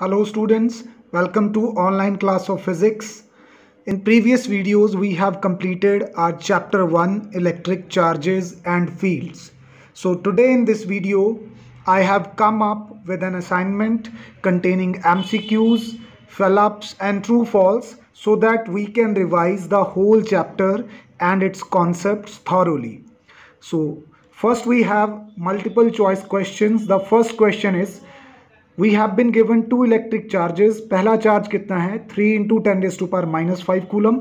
Hello students, welcome to online class of physics. In previous videos we have completed our chapter 1 electric charges and fields. So today in this video I have come up with an assignment containing MCQs, fill-ups and true false so that we can revise the whole chapter and its concepts thoroughly. So first we have multiple choice questions. The first question is we have been given two electric charges पहला charge कितना है? Three into ten raise to power minus five coulomb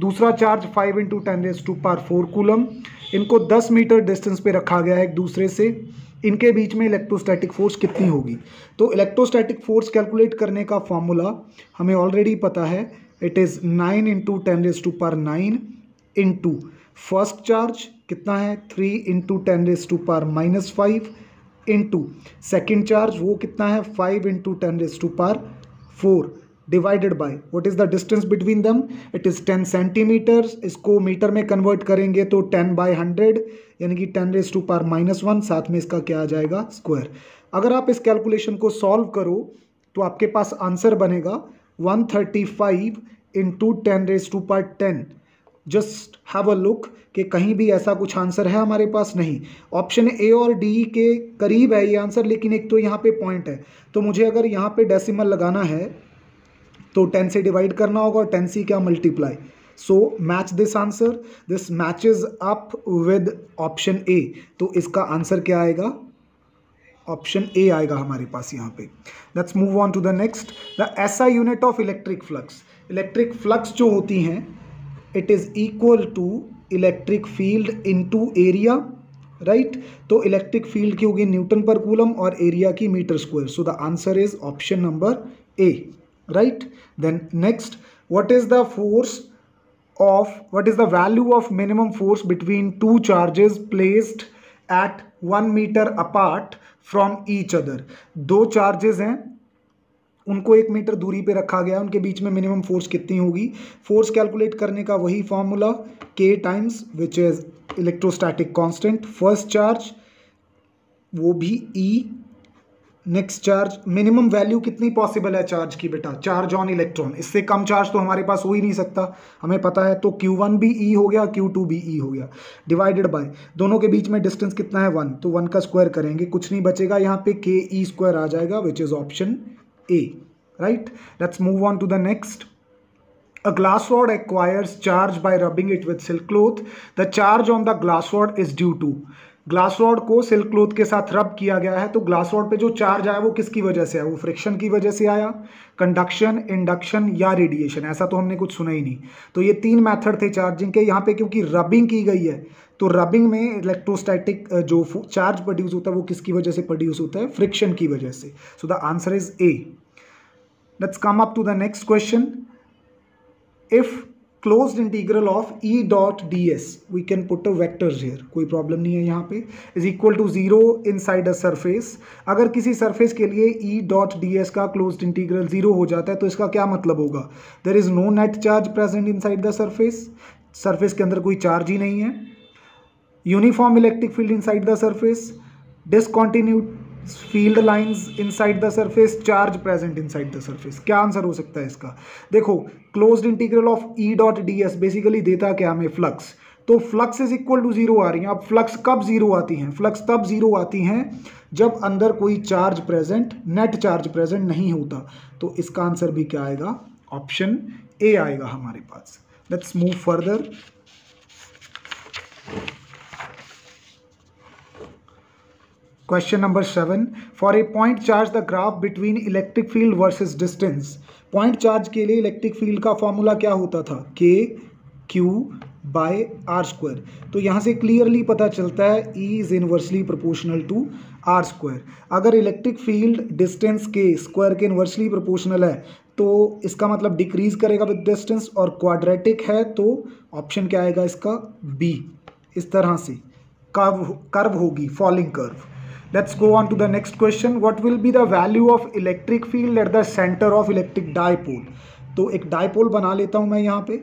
दूसरा charge five into ten raise to power four coulomb इनको दस metre distance पे रखा गया है एक दूसरे से। इनके बीच में इलेक्ट्रोस्टैटिक फोर्स कितनी होगी? तो इलेक्ट्रोस्टैटिक फोर्स कैलकुलेट करने का फॉर्मूला हमें ऑलरेडी पता है। It is nine into ten raise to power nine into first charge कितना है? Three into ten raise to power minus five into second charge वो कितना है? Five into ten raise to power four divided by what is the distance between them it is ten centimetres इसको metre में convert करेंगे तो ten by hundred यानी कि ten raise to power minus one साथ में इसका क्या आ जाएगा? स्क्वायर अगर आप इस कैलकुलेशन को सॉल्व करो तो आपके पास आंसर बनेगा one thirty five into ten raise to power ten just have a look कि कहीं भी ऐसा कुछ आंसर है हमारे पास? नहीं। ऑप्शन ए और डी के करीब है ये आंसर, लेकिन एक तो यहाँ पे पॉइंट है। तो मुझे अगर यहाँ पे डेसिमल लगाना है तो टेन से डिवाइड करना होगा और टेन सी क्या multiply so match this answer this matches up with option A तो इसका आंसर क्या आएगा? ऑप्शन ए आएगा हमारे पास यहाँ पे। Let's move on to the next the ऐसा unit of electric flux electric flux जो होती हैं it is equal to electric field into area right तो इलेक्ट्रिक फ़ील्ड की होगी न्यूटन पर कूलम और एरिया की metre square so the answer is option number A right then next what is the force of what is the value of minimum force between two charges placed at one metre apart from each other दो charges हैं उनको एक metre दूरी पे रखा गया उनके बीच में मिनिमम फोर्स कितनी होगी? फोर्स कैलकुलेट करने का वही formula K times which is electrostatic constant first charge वो भी E next charge minimum value कितनी पॉसिबल है चार्ज की बेटा? चार्ज ऑन इलेक्ट्रॉन इससे कम चार्ज तो हमारे पास हो ही नहीं सकता। हमें पता है तो क्यू वन भी ई हो गया क्यू टू भी ई हो गया। डिवाइडेड बाय दोनों के बीच में डिस्टेंस कितना है? वन तो वन का स्क्वायर करेंगे। कुछ नहीं बचेगा। यहाँ पे के ई स्क्वायर आ जाएगा which is option A, right? Let's move on to the next. A glass rod acquires charge by rubbing it with silk cloth. The charge on the glass rod is due to. Glass rod को silk cloth के साथ rub किया गया है तो glass rod पे जो charge आया वो किसकी वजह से आया? वो फ्रिक्शन की वजह से आया। कंडक्शन इंडक्शन या रेडिएशन ऐसा तो हमने कुछ सुना ही नहीं। तो ये तीन मेथड थे चार्जिंग के यहाँ पे क्योंकि रबिंग की गई है तो रबिंग में इलेक्ट्रोस्टैटिक जो चार्ज प्रोड्यूस होता है वो किसकी वजह से प्रोड्यूस होता है? फ्रिक्शन की वजह से। So the answer is A let's come up to the next question if closed integral of E dot D S we can put a vectors here कोई प्रॉब्लम नहीं है यहाँ पे. Is equal to zero inside a surface अगर किसी surface के लिए E dot D S का क्लोज्ड इंटीग्रल ज़ीरो हो जाता है तो इसका क्या मतलब होगा? There is no net charge present inside the surface surface के अंदर कोई चार्ज ही नहीं है. Uniform electric field inside the surface discontinued field lines inside the surface, charge present inside the surface. क्या आंसर हो सकता है इसका? देखो, closed integral of E dot D S basically देता क्या हमें? फ्लक्स। तो flux is equal to zero आ रही है। अब फ्लक्स कब ज़ीरो आती हैं? फ्लक्स तब ज़ीरो आती हैं जब अंदर कोई charge present net charge present नहीं होता। तो इसका आंसर भी क्या आएगा? ऑप्शन ए आएगा हमारे पास। Let's move further Question number seven. For a point charge, the graph between electric field versus distance. Point charge के लिए इलेक्ट्रिक फ़ील्ड का फॉर्मूला क्या होता था? K Q by R square तो यहाँ से क्लियरली पता चलता है E is inversely proportional to R square अगर इलेक्ट्रिक फ़ील्ड डिस्टेंस के स्क्वायर के इनवर्सली प्रोपोर्शनल है तो इसका मतलब डिक्रीज करेगा विद डिस्टेंस और क्वाड्रेटिक है तो ऑप्शन क्या आएगा इसका? बी इस तरह से कर्व कर्व होगी falling curve let's go on to the next question. What will be the value of electric field at the center of electric dipole? तो एक डायपोल बना लेता हूँ मैं यहाँ पे।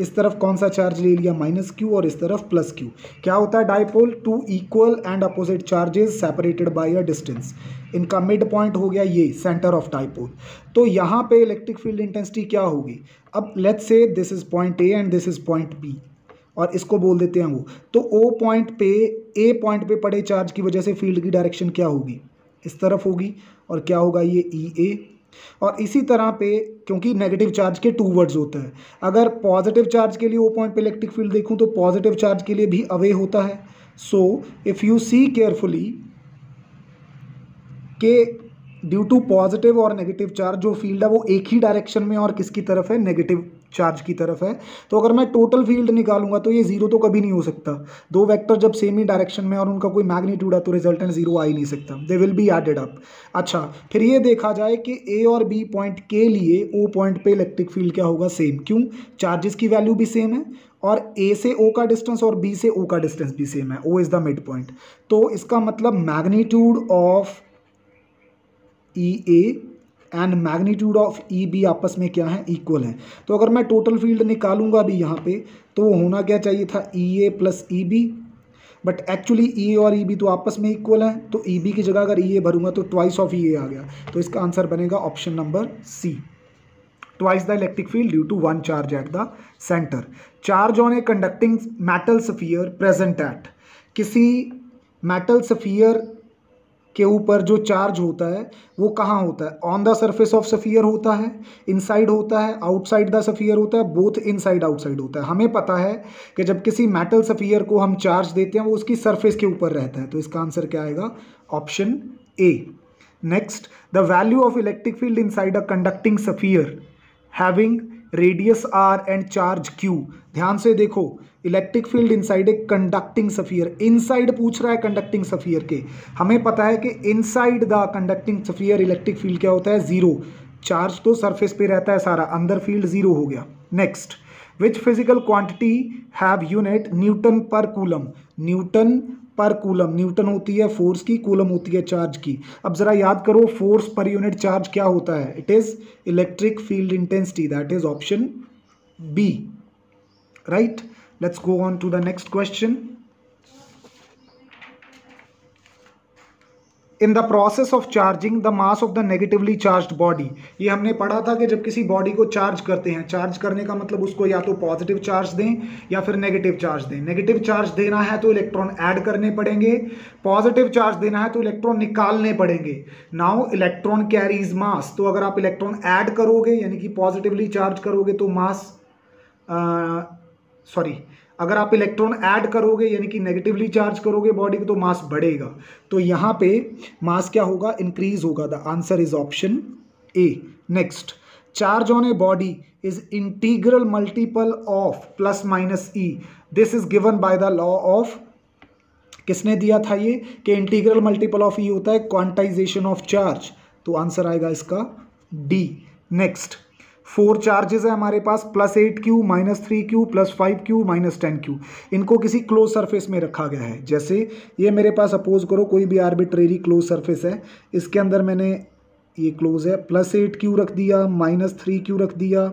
इस तरफ़ कौन सा चार्ज ले लिया? माइनस क्यू और इस तरफ़ प्लस क्यू क्या होता है dipole two equal and opposite charges separated by a distance इनका मिड पॉइंट हो गया ये सेंटर ऑफ़ डाइपोल तो यहाँ पे इलेक्ट्रिक फ़ील्ड इंटेंसिटी क्या होगी? अब let's say this is point A and this is point B और इसको बोल देते हैं वो। तो ओ पॉइंट पे ए पॉइंट पे पड़े चार्ज की वजह से फ़ील्ड की डायरेक्शन क्या होगी? इस तरफ़ होगी और क्या होगा ये ई e ए और इसी तरह पे, क्योंकि नेगेटिव चार्ज के टू वर्ड्स होता है। अगर पॉजिटिव चार्ज के लिए ओ पॉइंट पे इलेक्ट्रिक फ़ील्ड देखूँ तो पॉजिटिव चार्ज के लिए भी अवे होता है। So if you see carefully के ड्यू टू पॉजिटिव और नेगेटिव चार्ज जो फ़ील्ड है वो एक ही डायरेक्शन में और किसकी तरफ़ है? नेगेटिव चार्ज की तरफ़ है। तो अगर मैं टोटल फ़ील्ड निकालूँगा तो ये ज़ीरो तो कभी नहीं हो सकता। दो वेक्टर जब सेम ही डायरेक्शन में और उनका कोई मैग्नीट्यूड है तो रिजल्टेंट ज़ीरो आ ही नहीं सकता। They will be added up अच्छा फिर ये देखा जाए कि ए और बी पॉइंट के लिए ओ पॉइंट पे इलेक्ट्रिक फ़ील्ड क्या होगा? सेम क्यों? चार्जेस की वैल्यू भी सेम है और ए से ओ का डिस्टेंस और बी से ओ का डिस्टेंस भी सेम है। O is the mid point तो इसका मतलब magnitude of E A and magnitude of E B आपस में क्या है? इक्वल है। तो अगर मैं टोटल फ़ील्ड निकालूँगा अभी यहाँ पे तो वो होना क्या चाहिए था? E A plus E B but actually E A और ई बी तो आपस में इक्वल है। तो ई बी की जगह अगर ई ए भरूँगा तो ट्वाइस ऑफ़ ई ए आ गया। तो इसका आंसर बनेगा option number C twice the electric field due to one charge at the centre charge on a conducting metal sphere present at किसी मेटल सफियर के ऊपर जो चार्ज होता है, वो कहाँ होता है? On the surface of sphere होता है इनसाइड होता है आउटसाइड द सफियर होता है बोथ इनसाइड आउटसाइड होता है। हमें पता है कि जब किसी मेटल सफियर को हम चार्ज देते हैं, वो उसकी सरफेस के ऊपर रहता है। तो इसका आंसर क्या आएगा? Option A next the value of electric field inside a conducting sphere having radius R and charge Q ध्यान से देखो electric field inside a conducting sphere inside पूछ रहा है कंडक्टिंग सफियर के। हमें पता है कि inside the conducting sphere electric field क्या होता है? ज़ीरो चार्ज तो सरफेस पे रहता है सारा। अंदर फ़ील्ड ज़ीरो हो गया। Next which physical quantity have unit newton per coulomb newton per coulomb newton होती है फोर्स की कूलम होती है चार्ज की। अब ज़रा याद करो फोर्स पर यूनिट चार्ज क्या होता है? It is electric field intensity that is option B right let's go on to the next question in the process of charging the mass of the negatively charge body ये हमने पढ़ा था कि जब किसी बॉडी को चार्ज करते हैं चार्ज करने का मतलब उसको या तो पॉजिटिव चार्ज दें या फिर नेगेटिव चार्ज दें। नेगेटिव चार्ज देना है तो इलेक्ट्रॉन ऐड करने पड़ेंगे पॉजिटिव चार्ज देना है तो इलेक्ट्रॉन निकालने पड़ेंगे। नाउ इलेक्ट्रॉन कैरीज मास तो अगर आप इलेक्ट्रॉन ऐड करोगे, यानी कि पॉजिटिवली चार्ज करोगे तो मास सॉरी, अगर आप इलेक्ट्रॉन ऐड करोगे, यानी कि नेगेटिवली चार्ज करोगे बॉडी को तो मास बढ़ेगा। तो यहाँ पे मास क्या होगा? इंक्रीज होगा। The answer is option A next charge on a body is integral multiple of plus minus E this is given by the law of किसने दिया था ये? कि इंटीग्रल मल्टीपल ऑफ़ ई होता है क्वांटाइजेशन ऑफ़ चार्ज तो answer आएगा इसका डी नेक्स्ट फोर चार्जेस है हमारे पास plus eight Q minus three Q plus five Q minus ten Q इनको किसी क्लोज सरफेस में रखा गया है। जैसे ये मेरे पास अपोज करो कोई भी आर्बिट्रेरी क्लोज सरफेस है, इसके अंदर मैंने ये क्लोज है प्लस एट क्यू रख दिया माइनस थ्री क्यू रख दिया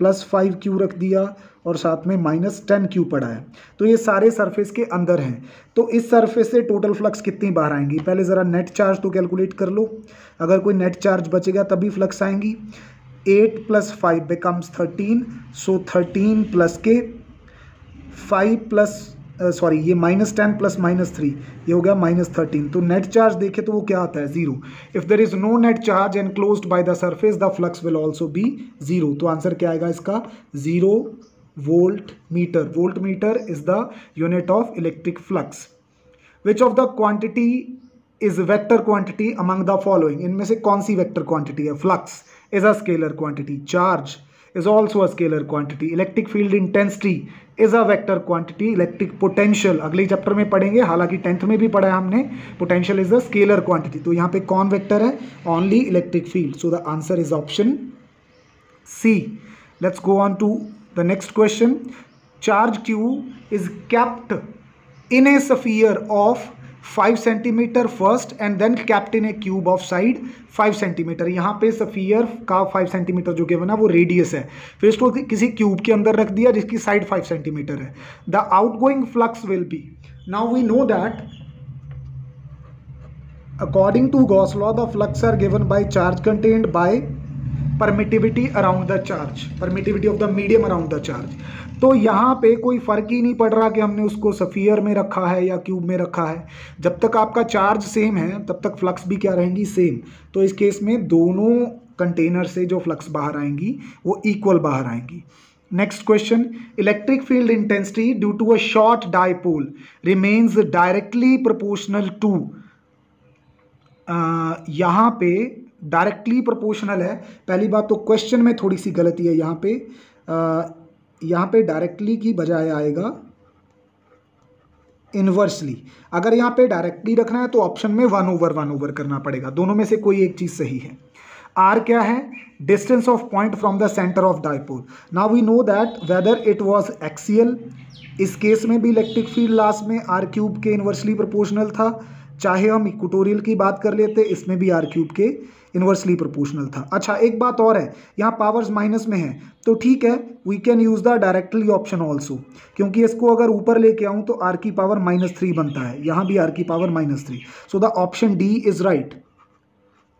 प्लस फाइव क्यू रख दिया, और साथ में माइनस टेन क्यू पड़ा है। तो ये सारे सरफेस के अंदर हैं। तो इस सरफेस से टोटल फ्लक्स कितनी बाहर आएँगी? पहले ज़रा नेट चार्ज तो कैलकुलेट कर लो। अगर कोई नेट चार्ज बचेगा तभी फ्लक्स आएँगी। Eight plus five becomes thirteen so thirteen plus के फाइव प्लस सॉरी ये minus ten plus minus three ये हो गया माइनस थर्टीन तो नेट चार्ज देखे तो वो क्या आता है? Zero if there is no net charge enclose by the surface the flux will also be zero तो आंसर क्या आएगा इसका? Zero volt metre volt metre is the unit of electric flux which of the quantity is vector quantity among the following इनमें से कौन सी vector quantity है? Flux is a scalar quantity. Charge is also a scalar quantity. Electric field intensity is a vector quantity. Electric potential अगले chapter में पढ़ेंगे हालाँकि tenth में भी पढ़ा है हमने potential is a scalar quantity तो यहाँ पे कौन वेक्टर है only electric field so the answer is option C let's go on to the next question charge q is kept in a sphere of five centimetre first and then kept in a cube of side five centimetre यहाँ पे sphere का five centimetre जो कि बना वो radius है। फिर इसको किसी क्यूब के अंदर रख दिया, जिसकी साइड फाइव सेंटीमीटर है। The out going flux will be now we know that according to Gauss law the flux are given by charge contained by permittivity around the charge permittivity of the medium around the charge तो यहाँ पे कोई फ़र्क ही नहीं पड़ रहा कि हमने उसको सफ़ियर में रखा है या क्यूब में रखा है। जब तक आपका चार्ज सेम है, तब तक फ्लक्स भी क्या रहेंगी? सेम। तो इस केस में दोनों कंटेनर से जो फ्लक्स बाहर आएँगी, वो इक्वल बाहर आएँगी। Next question electric field intensity due to a short dipole remains directly proportional to यहाँ पे डायरेक्टली प्रोपोर्शनल है। पहली बात तो क्वेश्चन में थोड़ी सी गलती है यहाँ पे। यहाँ पे डायरेक्टली की बजाय आएगा इन्वर्सली अगर यहाँ पे डायरेक्टली रखना है तो ऑप्शन में वन ओवर वन ओवर करना पड़ेगा। दोनों में से कोई एक चीज़ सही है। आर क्या है? Distance of point from the centre of dipole now we know that whether it was axial इस केस में भी इलेक्ट्रिक फ़ील्ड लास्ट में आर क्यूब के इन्वर्सली प्रोपोर्शनल था। चाहे हम इक्वटोरियल की बात कर लेते, इसमें भी आर क्यूब के इन्वर्सली प्रोपोर्शनल था। अच्छा एक बात और है, यहाँ पावर्स माइनस में है तो ठीक है we can use the directly option also क्योंकि इसको अगर ऊपर लेके आऊँ तो आर की पावर माइनस थ्री बनता है, यहाँ भी आर की power minus three so the option D is right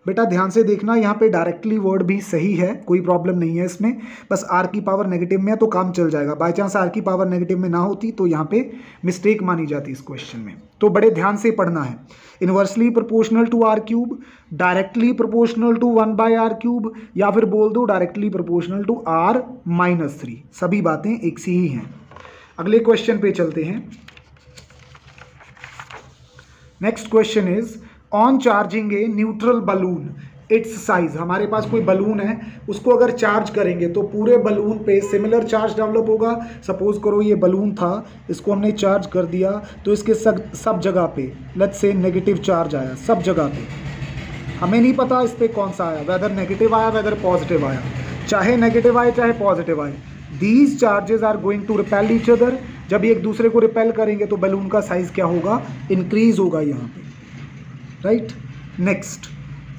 बेटा ध्यान से देखना, यहाँ पे डायरेक्टली वर्ड भी सही है, कोई प्रॉब्लम नहीं है इसमें। बस आर की पावर नेगेटिव में है तो काम चल जाएगा। बाई चांस आर की पावर नेगेटिव में ना होती तो यहाँ पे मिस्टेक मानी जाती इस क्वेश्चन में। तो बड़े ध्यान से पढ़ना है। Inversely proportional to r cube directly proportional to one by r cube या फिर बोल दो directly proportional to r minus three सभी बातें एक सी ही हैं। अगले क्वेश्चन पे चलते हैं। Next question is on charging a neutral balloon its size हमारे पास कोई बलून है, उसको अगर चार्ज करेंगे तो पूरे बलून पे सिमिलर चार्ज डेवलप होगा। सपोज़ करो ये बलून था, इसको हमने चार्ज कर दिया तो इसके सब सब जगह पे लेट्स से नेगेटिव चार्ज आया, सब जगह पे। हमें नहीं पता इस पर कौन सा आया वेदर नेगेटिव आया वेदर पॉजिटिव आया। चाहे नेगेटिव आए, चाहे पॉजिटिव आए these charges are going to repel each other जब एक दूसरे को रिपेल करेंगे तो बलून का साइज़ क्या होगा? इंक्रीज होगा यहाँ पे। Right next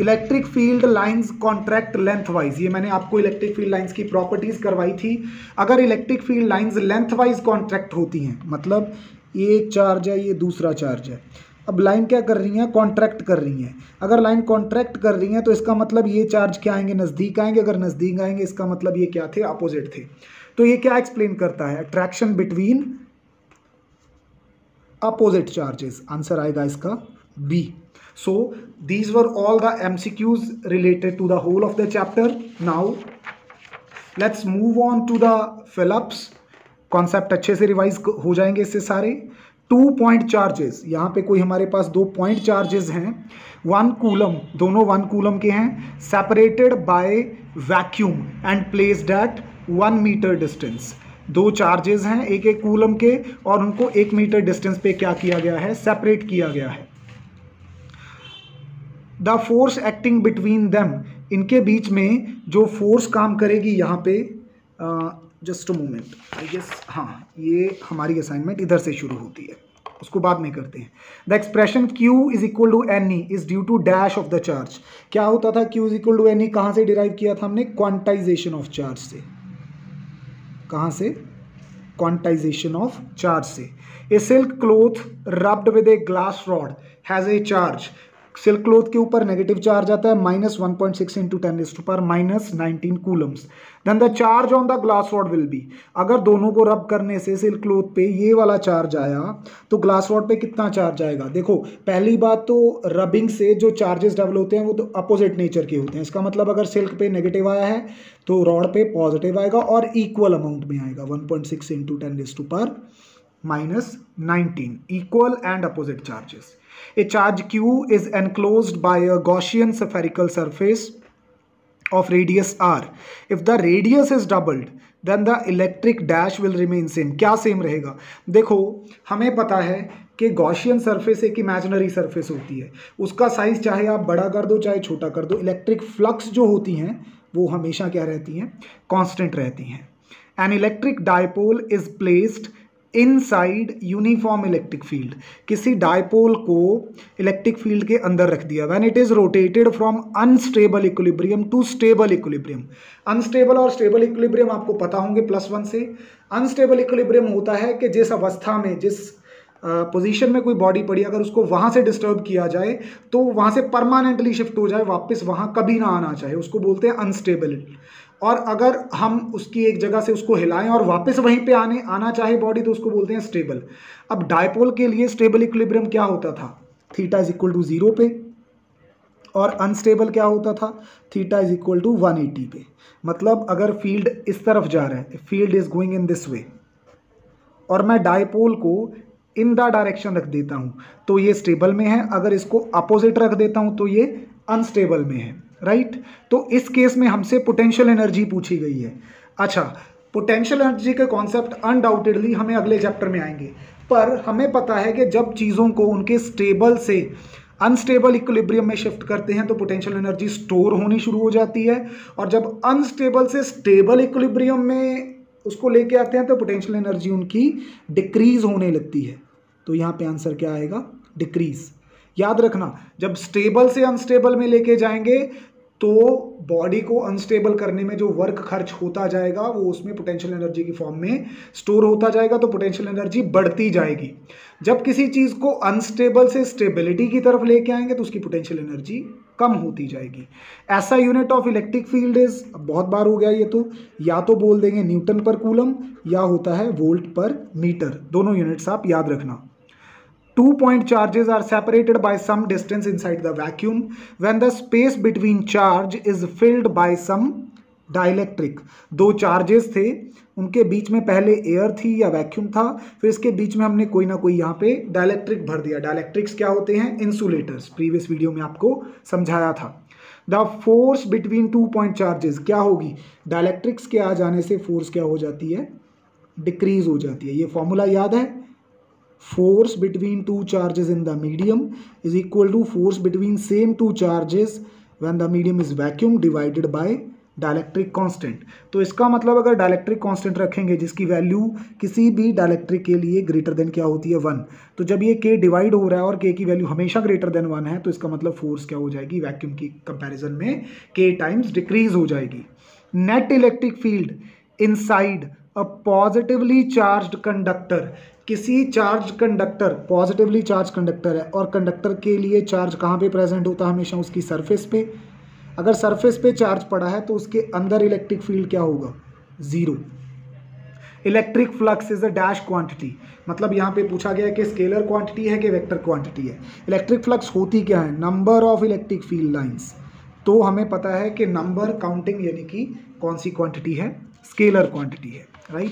electric field lines contract lengthwise ये मैंने आपको इलेक्ट्रिक फ़ील्ड लाइंस की प्रॉपर्टीज़ करवाई थी। अगर electric field lines lengthwise contract होती हैं मतलब ये एक चार्ज है, ये दूसरा चार्ज है। अब लाइन क्या कर रही हैं? कॉन्ट्रैक्ट कर रही हैं। अगर लाइन कॉन्ट्रैक्ट कर रही हैं तो इसका मतलब ये चार्ज क्या आएँगे? नज़दीक आएँगे। अगर नज़दीक आएँगे, इसका मतलब ये क्या थे? अपोजिट थे। तो ये क्या एक्सप्लेन करता है? Attraction between opposite charges answer आएगा इसका B So, these were all the MCQs related to the whole of the chapter. Now, let's move on to the fill-ups. Concept अच्छे से रिवाइज हो जाएँगे इससे सारे. टू पॉइंट चार्जेस यहाँ पे कोई हमारे पास दो पॉइंट चार्जेस हैं. वन कूलम दोनों वन कूलम के हैं. Separated by vacuum and placed at one metre distance दो चार्जेस हैं. एक एक कूलम के और उनको एक मीटर डिस्टेंस पे क्या किया गया है? सेपरेट किया गया है. The force acting between them. इनके बीच में जो फोर्स काम करेगी यहाँ पे just a moment. I guess हाँ ये हमारी असाइनमेंट इधर से शुरू होती है। उसको बाद में करते हैं। The expression Q is equal to n e is due to dash of the charge क्या होता था? Q is equal to n e कहाँ से डिराइव किया था हमने? क्वांटाइजेशन ऑफ़ चार्ज से। कहाँ से? क्वांटाइजेशन ऑफ़ चार्ज से। A silk cloth rubbed with a glass rod has a charge silk cloth के ऊपर नेगेटिव चार्ज आता है minus one point six into ten is पर minus nineteen coulombs then the charge on the glass rod will be अगर दोनों को rub करने से सिल्क क्लोथ पे ये वाला चार्ज आया तो ग्लास रॉड पे कितना चार्ज आएगा? देखो, पहली बात तो रबिंग से जो चार्जेस डेवलप होते हैं, वो तो अपोजिट नेचर के होते हैं। इसका मतलब अगर सिल्क पे नेगेटिव आया है तो रॉड पे पॉजिटिव आएगा और इक्वल अमाउंट में आएगा one point six into ten is to पर minus nineteen equal and opposite charges A charge q is enclosed by a Gaussian spherical surface of radius r. If the radius is doubled, then the electric dash will remain same. क्या same रहेगा देखो हमें पता है कि Gaussian surface एक imaginary surface होती है उसका साइज़ चाहे आप बड़ा कर दो चाहे छोटा कर दो इलेक्ट्रिक फ्लक्स जो होती हैं वो हमेशा क्या रहती हैं कांस्टेंट रहती हैं an electric dipole is placed inside uniform electric field किसी डायपोल को इलेक्ट्रिक फ़ील्ड के अंदर रख दिया। When it is rotated from unstable equilibrium to stable equilibrium unstable और स्टेबल इक्विलिब्रियम आपको पता होंगे प्लस वन से। अनस्टेबल इक्विलिब्रियम होता है कि जिस अवस्था में, जिस पोजीशन में कोई बॉडी पड़ी, अगर उसको वहाँ से डिस्टर्ब किया जाए तो वहाँ से परमानेंटली शिफ्ट हो जाए, वापस वहाँ कभी ना आना चाहे। उसको बोलते हैं अनस्टेबल और अगर हम उसकी एक जगह से उसको हिलाएँ और वापस वहीं पे आने, आना चाहे बॉडी तो उसको बोलते हैं स्टेबल अब डायपोल के लिए स्टेबल इक्विलिब्रियम क्या होता था? Theta is equal to zero पे और अनस्टेबल क्या होता था? Theta is equal to one eighty पे. मतलब अगर फ़ील्ड इस तरफ़ जा रहा है field is going in this way और मैं डायपोल को इन द डायरेक्शन रख देता हूँ तो ये स्टेबल में है. अगर इसको अपोजिट रख देता हूँ तो ये अनस्टेबल में है. Right right? तो इस केस में हमसे पोटेंशियल एनर्जी पूछी गई है। अच्छा पोटेंशियल एनर्जी के कॉन्सेप्ट अनडाउटेडली हमें अगले चैप्टर में आएँगे। पर हमें पता है कि जब चीज़ों को उनके स्टेबल से अनस्टेबल इक्विलिब्रियम में शिफ्ट करते हैं तो पोटेंशियल एनर्जी स्टोर होनी शुरू हो जाती है। और जब अनस्टेबल से स्टेबल इक्विलिब्रियम में उसको लेके आते हैं तो पोटेंशियल एनर्जी उनकी डिक्रीज होने लगती है। तो यहाँ पे आंसर क्या आएगा? डिक्रीज याद रखना, जब स्टेबल से अनस्टेबल में लेके जाएँगे तो बॉडी को अनस्टेबल करने में जो वर्क खर्च होता जाएगा, वो उसमें पोटेंशियल एनर्जी की फॉर्म में स्टोर होता जाएगा तो पोटेंशियल एनर्जी बढ़ती जाएगी। जब किसी चीज़ को अनस्टेबल से स्टेबिलिटी की तरफ़ लेके आएँगे तो उसकी पोटेंशियल एनर्जी कम होती जाएगी। ऐसा unit of electric field is बहुत बार हो गया ये तो या तो बोल देंगे न्यूटन पर कूलम या होता है वोल्ट पर मीटर दोनों यूनिट्स आप याद रखना। Two point charges are separated by some distance inside the vacuum when the space between charge is filled by some dielectric दो चार्जेस थे, उनके बीच में पहले एयर थी या वैक्यूम था, फिर इसके बीच में हमने कोई ना कोई यहाँ पे डायलेक्ट्रिक भर दिया। डायलेक्ट्रिक्स क्या होते हैं? इंसुलेटर्स प्रीवियस वीडियो में आपको समझाया था। The force between two point charges क्या होगी? डायलेक्ट्रिक्स के आ जाने से फोर्स क्या हो जाती है? डिक्रीज हो जाती है। ये फॉर्मूला याद है? Force between two charges in the medium is equal to force between same two charges when the medium is vacuum divided by dielectric constant तो इसका मतलब अगर डायलेक्ट्रिक कांस्टेंट रखेंगे, जिसकी वैल्यू किसी भी डायलेक्ट्रिक के लिए ग्रेटर देन क्या होती है? वन तो जब ये के डिवाइड हो रहा है और के की वैल्यू हमेशा ग्रेटर देन वन है तो इसका मतलब फोर्स क्या हो जाएगी? वैक्यूम की कंपैरिजन में के टाइम्स डिक्रीज हो जाएगी. Net electric field inside a positively charge conductor किसी charge conductor positively charge conductor है, और कंडक्टर के लिए चार्ज कहाँ पे प्रेजेंट होता है हमेशा उसकी सरफेस पे? अगर सरफेस पे चार्ज पड़ा है तो उसके अंदर इलेक्ट्रिक फ़ील्ड क्या होगा? Zero electric flux is a dash quantity मतलब यहाँ पे पूछा गया कि स्केलर क्वांटिटी है कि वेक्टर क्वांटिटी है? इलेक्ट्रिक फ्लक्स होती क्या है? Number of electric field lines तो हमें पता है कि नंबर काउंटिंग यानी कि कौन सी क्वांटिटी है? स्केलर क्वांटिटी है right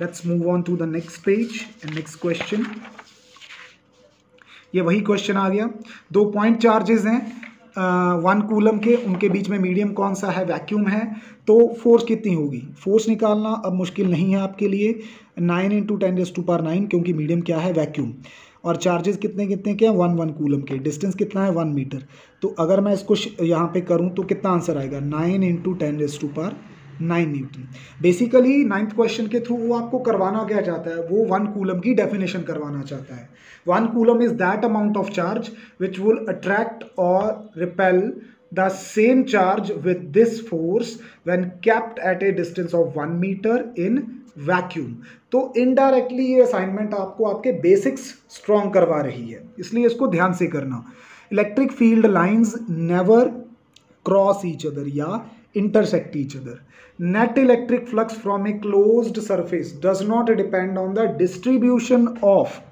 let's move on to the next page and next question. ये वही क्वेश्चन आ गया। दो पॉइंट चार्जेस हैं। वन कूलम के, उनके बीच में मीडियम कौन सा है? वैक्यूम है। तो फोर्स कितनी होगी? फोर्स निकालना अब मुश्किल नहीं है आपके लिए। Nine into ten raise to power nine क्योंकि मीडियम क्या है? वैक्यूम और चार्जेस कितने कितने के हैं? वन वन कूलम के। डिस्टेंस कितना है? वन मीटर तो अगर मैं इसको यहाँ पे करूँ तो कितना आंसर आएगा? Nine into ten raise to power nine newton basically ninth question के थ्रू वो आपको करवाना क्या चाहता है? वो वन कूलम की डेफिनेशन करवाना चाहता है। One coulomb is that amount of charge which will attract और repel the same charge with this force when kept at a distance of one metre in vacuum तो इनडायरेक्टली ये assignment आपको आपके basics strong करवा रही है। इसलिए इसको ध्यान से करना। Electric field lines never cross each other या intersect each other. Net electric flux from a closed surface does not depend on the distribution of,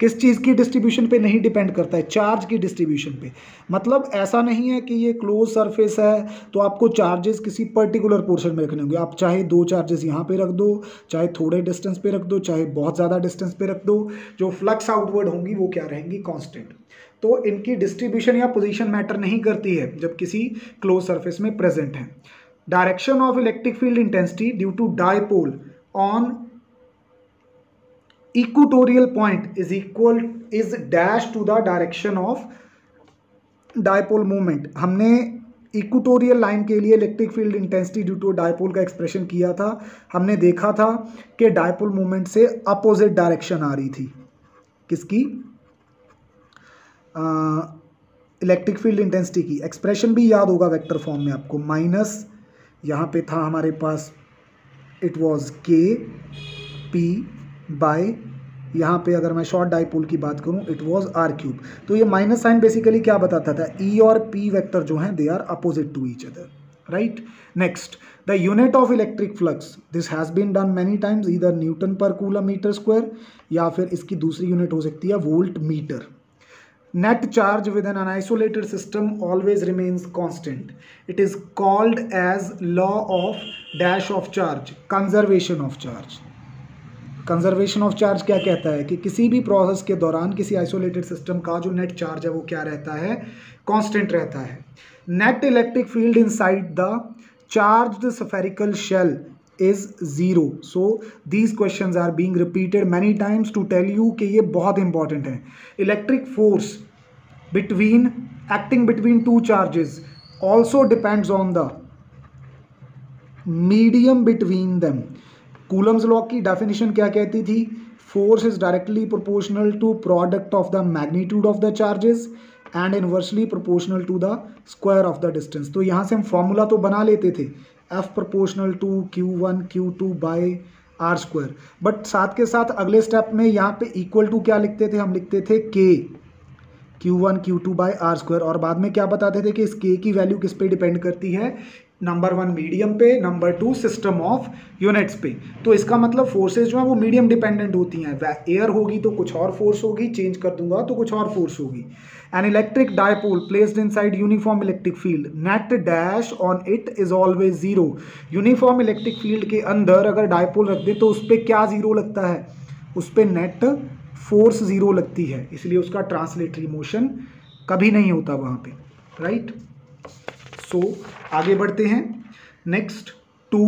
किस चीज़ की डिस्ट्रीब्यूशन पे नहीं डिपेंड करता है? चार्ज की डिस्ट्रीब्यूशन पे। मतलब ऐसा नहीं है कि ये क्लोज सरफेस है तो आपको चार्जेस किसी पर्टिकुलर पोर्शन में रखने होंगे। आप चाहे दो चार्जेस यहाँ पे रख दो, चाहे थोड़े डिस्टेंस पे रख दो, चाहे बहुत ज़्यादा डिस्टेंस पे रख दो, जो फ्लक्स आउटवर्ड होंगी वो क्या रहेंगी? कॉन्स्टेंट तो इनकी डिस्ट्रीब्यूशन या पोजीशन मैटर नहीं करती है, जब किसी क्लोज सरफेस में प्रेजेंट है। Direction of electric field intensity due to dipole on equatorial point is equal is dash to the direction of dipole movement हमने इक्वटोरियल लाइन के लिए electric field intensity due to dipole का expression किया था। हमने देखा था कि डायपोल मूवमेंट से अपोजिट डायरेक्शन आ रही थी। किसकी? इलेक्ट्रिक फ़ील्ड इंटेंसिटी की। एक्सप्रेशन भी याद होगा वेक्टर फॉर्म में आपको। माइनस, यहाँ पे था हमारे पास it was k p by यहाँ पे अगर मैं शॉर्ट डाइपोल की बात करूँ इट वॉज़ आर क्यूब तो ये माइनस साइन बेसिकली क्या बताता था? ई e और पी वेक्टर जो हैं they are opposite to each other right next the unit of electric flux this has been done many times इधर newton per coulomb metre square या फिर इसकी दूसरी यूनिट हो सकती है volt metre net charge within an isolated system always remains constant it is called as law of dash of charge conservation of charge conservation of charge क्या कहता है कि किसी भी प्रोसेस के दौरान किसी आइसोलेटेड सिस्टम का जो नेट चार्ज है वो क्या रहता है कांस्टेंट रहता है net electric field inside the charged spherical shell is zero. So, these questions are being repeated many times to tell you कि ये बहुत इंपॉर्टेंट है। Electric force between, acting between two charges also depends on the medium between them. Coulomb's law की definition क्या कहती थी? Force is directly proportional to product of the magnitude of the charges and inversely proportional to the square of the distance तो यहाँ से हम formula तो बना लेते थे। F proportional to q one q two by r square but साथ के साथ अगले स्टेप में यहाँ पे इक्वल टू क्या लिखते थे? हम लिखते थे k q one q two by r square और बाद में क्या बताते थे कि इस के की वैल्यू किस पे डिपेंड करती है? नंबर वन मीडियम पे number two system of units पे। तो इसका मतलब फोर्सेज जो है वो मीडियम डिपेंडेंट होती हैं। एयर होगी तो कुछ और फोर्स होगी चेंज कर दूँगा तो कुछ और फोर्स होगी। Electric dipole placed inside uniform electric field net dash on it is always zero uniform electric field के अंदर अगर डायपोल रख दे तो उस पर क्या ज़ीरो लगता है? उस पर नेट फोर्स ज़ीरो लगती है। इसलिए उसका ट्रांसलेटरी मोशन कभी नहीं होता वहाँ पे। राइट सो आगे बढ़ते हैं। Next two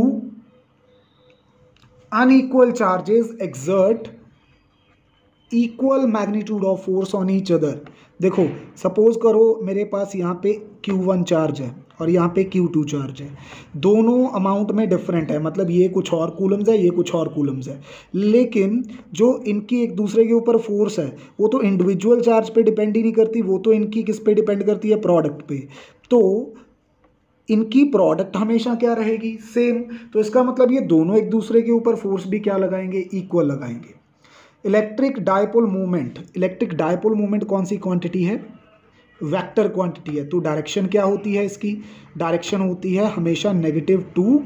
unequal charges exert equal magnitude of force on each other देखो सपोज़ करो मेरे पास यहाँ पे Q1 चार्ज है और यहाँ पे Q2 चार्ज है। दोनों अमाउंट में डिफरेंट है मतलब ये कुछ और कूलम्स है, ये कुछ और कूलम्स है। लेकिन जो इनकी एक दूसरे के ऊपर फोर्स है, वो तो इंडिविजुअल चार्ज पे डिपेंड ही नहीं करती, वो तो इनकी किस पे डिपेंड करती है? प्रोडक्ट पे। तो इनकी प्रोडक्ट हमेशा क्या रहेगी? सेम तो इसका मतलब ये दोनों एक दूसरे के ऊपर फोर्स भी क्या लगाएँगे? इक्वल लगाएँगे। Electric dipole movement, electric dipole movement कौन सी क्वांटिटी है? वेक्टर क्वांटिटी है। तो डायरेक्शन क्या होती है इसकी? डायरेक्शन होती है हमेशा नेगेटिव टू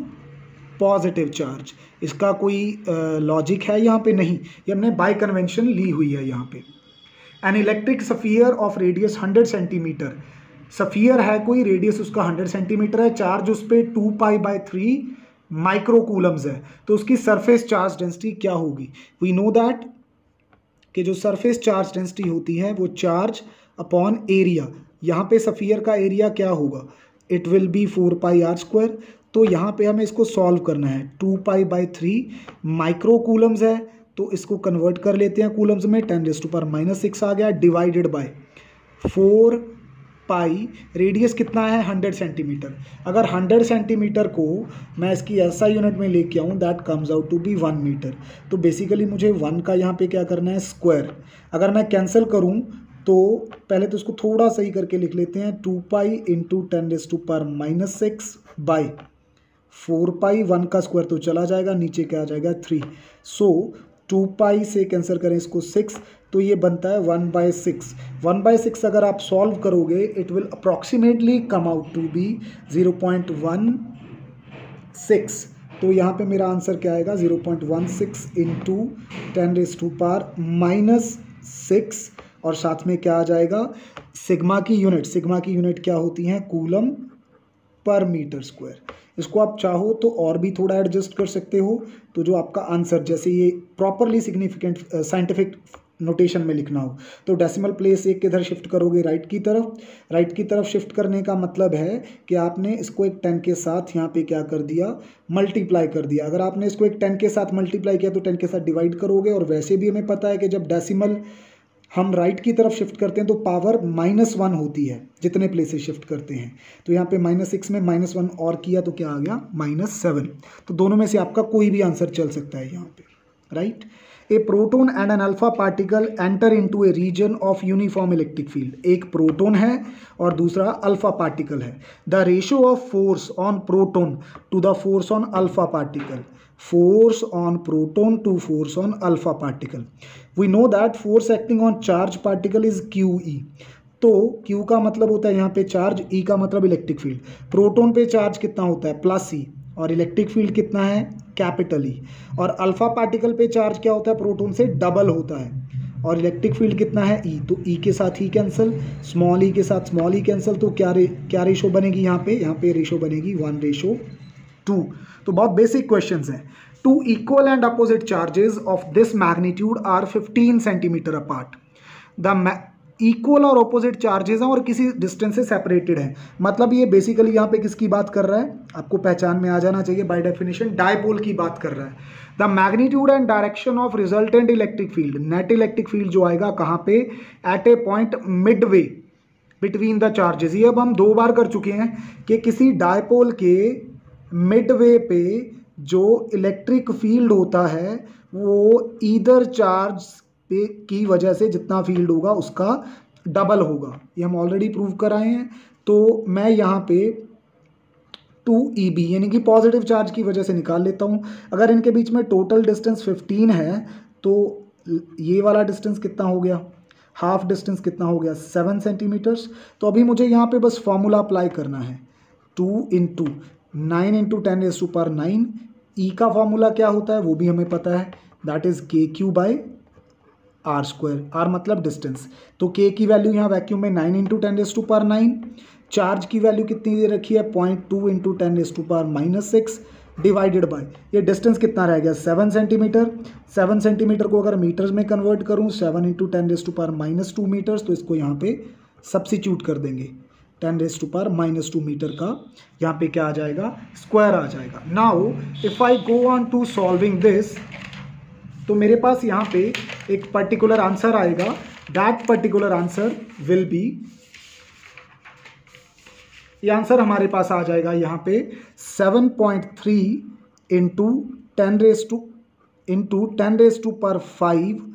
पॉजिटिव चार्ज इसका कोई लॉजिक है यहाँ पे? नहीं। ये हमने बाय कन्वेंशन ली हुई है यहाँ पे। An electric sphere of radius 100 centimetre sphere है कोई रेडियस उसका 100 सेंटीमीटर है। चार्ज उस पर two pi by three microcoulombs है। तो उसकी सरफेस चार्ज डेंसिटी क्या होगी? वी नो दैट कि जो सरफेस चार्ज डेंसिटी होती है, वो चार्ज अपॉन एरिया यहाँ पे सफ़ियर का एरिया क्या होगा? It will be four pi r square तो यहाँ पे हमें इसको सॉल्व करना है. Two pi by three micro coulombs है तो इसको कन्वर्ट कर लेते हैं कूलम्स में. टेन रेस टू पर माइनस सिक्स आ गया divided by four pi radius कितना है हंड्रेड सेंटीमीटर। अगर हंड्रेड सेंटीमीटर को मैं इसकी ऐसा यूनिट में लेके आऊँ that comes out to be one metre तो बेसिकली मुझे वन का यहाँ पे क्या करना है? स्क्वायर अगर मैं कैंसिल करूँ तो पहले तो इसको थोड़ा सही करके लिख लेते हैं two pi into ten raise to पर minus six by four pi one का स्क्वायर तो चला जाएगा, नीचे क्या आ जाएगा? थ्री सो टू पाई से कैंसिल करें इसको सिक्स तो ये बनता है one by six. One by six अगर आप सॉल्व करोगे it will approximately come out to be zero point one six तो यहाँ पे मेरा आंसर क्या आएगा? Zero point one six into ten raise to par minus six और साथ में क्या आ जाएगा? सिग्मा की यूनिट सिग्मा की यूनिट क्या होती हैं? कूलम पर मीटर स्क्वायर इसको आप चाहो तो और भी थोड़ा एडजस्ट कर सकते हो। तो जो आपका आंसर जैसे ये प्रॉपरली सिग्निफिकेंट साइंटिफिक नोटेशन में लिखना हो। तो डेसिमल प्लेस एक किधर शिफ्ट करोगे? राइट की तरफ़। राइट की तरफ़ शिफ्ट करने का मतलब है कि आपने इसको एक टेन के साथ यहाँ पे क्या कर दिया? मल्टीप्लाई कर दिया। अगर आपने इसको एक टेन के साथ मल्टीप्लाई किया तो टेन के साथ डिवाइड करोगे और वैसे भी हमें पता है कि जब डेसिमल हम राइट की तरफ़ शिफ्ट करते हैं तो पावर माइनस वन होती है, जितने प्लेसेस शिफ्ट करते हैं। तो यहाँ पे माइनस सिक्स में माइनस वन और किया तो क्या आ गया? माइनस सेवन तो दोनों में से आपका कोई भी आंसर चल सकता है यहाँ पे। Right a proton and an alpha particle enter into a region of uniform electric field एक प्रोटोन है और दूसरा अल्फ़ा पार्टिकल है. The ratio of force on proton to the force on alpha particle force on proton to force on alpha particle. We know that force acting on charge particle is qe तो Q का मतलब होता है यहाँ पे charge E का मतलब electric field proton पे चार्ज कितना होता है? प्लस ई और इलेक्ट्रिक फ़ील्ड कितना है? कैपिटल ई और अल्फ़ा पार्टिकल पे चार्ज क्या होता है? प्रोटोन से डबल होता है. और इलेक्ट्रिक फ़ील्ड कितना है? ई e, तो ई e के साथ ही कैंसिल स्मॉल ई के साथ स्मॉल ई कैंसिल तो क्या रे क्या रेशो बनेगी यहाँ पे? यहाँ पे रेशो बनेगी वन रेशो टू तो बहुत बेसिक क्वेश्चन हैं. Two equal and opposite charges of this magnitude are 15 centimetre apart the equal और ऑपोजिट चार्जेस हैं और किसी डिस्टेंस से सेपरेटेड हैं। मतलब ये बेसिकली यहाँ पे किसकी बात कर रहा है? आपको पहचान में आ जाना चाहिए बाय डेफिनेशन डायपोल की बात कर रहा है। The magnitude and direction of resultant electric field net electric field जो आएगा कहाँ पे? At a point midway between the charges ये अब हम दो बार कर चुके हैं कि किसी डायपोल के मिडवे पे जो इलेक्ट्रिक फ़ील्ड होता है, वो ईदर चार्ज पे की वजह से जितना फ़ील्ड होगा, उसका डबल होगा। ये हम ऑलरेडी प्रूव कर आए हैं। तो मैं यहाँ पे टू ई बी यानी कि पॉजिटिव चार्ज की वजह से निकाल लेता हूँ। अगर इनके बीच में टोटल डिस्टेंस फिफ्टीन है तो ये वाला डिस्टेंस कितना हो गया? हाफ़ डिस्टेंस कितना हो गया? सेवन सेंटीमीटर्स तो अभी मुझे यहाँ पे बस फॉर्मूला अप्लाई करना है। Two into nine into ten raise to पर नाइन ई का फॉर्मूला क्या होता है, वो भी हमें पता है। That is K Q by R square R मतलब डिस्टेंस तो के की वैल्यू यहाँ वैक्यूम में nine into ten raise to par nine charge की वैल्यू कितनी दे रखी है? Point two into ten raise to par minus six divided by ये डिस्टेंस कितना रह गया? सेवन सेंटीमीटर सेवन सेंटीमीटर को अगर मीटर्स में कन्वर्ट करूँ seven into ten raise to par minus two metres तो इसको यहाँ पे सब्सिट्यूट कर देंगे. Ten raise to par minus two metre का यहाँ पे क्या आ जाएगा? स्क्वायर आ जाएगा. Now if I go on to solving this तो मेरे पास यहाँ पे एक पर्टिकुलर आंसर आएगा। That particular answer will be ये आंसर हमारे पास आ जाएगा यहाँ पे seven point three into ten raise to into ten raise to पर फाइव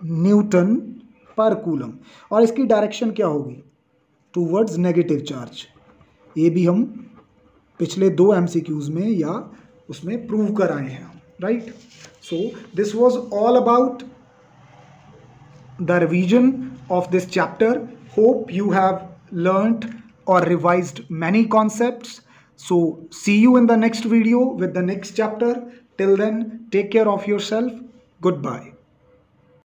न्यूटन पर कूलम और इसकी डायरेक्शन क्या होगी? टूवर्ड्स नेगेटिव चार्ज ये भी हम पिछले दो एम में या उसमें प्रूव कर आए हैं right So this was all about the revision of this chapter. Hope you have learnt or revised many concepts. So see you in the next video with the next chapter. Till then, take care of yourself. Goodbye.